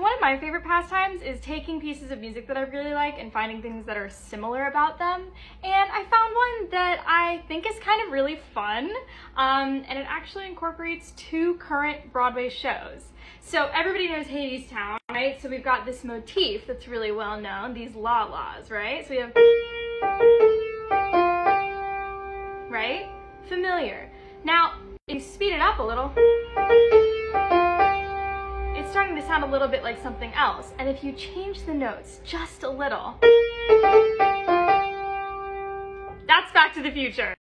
One of my favorite pastimes is taking pieces of music that I really like and finding things that are similar about them. And I found one that I think is kind of really fun, um, and it actually incorporates two current Broadway shows. So everybody knows Hadestown, right? So we've got this motif that's really well known, these la-las, right? So we have, right? Familiar. Now, if you speed it up a little, starting to sound a little bit like something else. And if you change the notes just a little, that's Back to the Future.